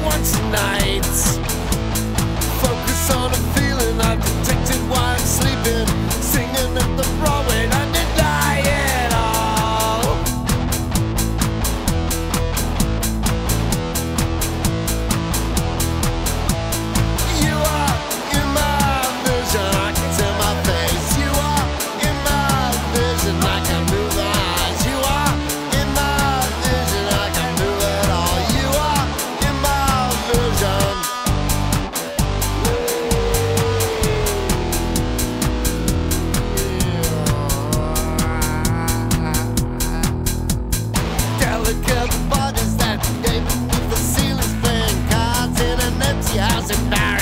anyone tonight. Focus on a feeling I've detected while I'm sleeping, singing at the Bodies that day with the ceilings playing cards in an empty house in Paris.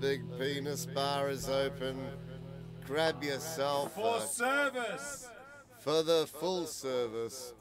Big penis bar is open. Grab yourself For service! for the full service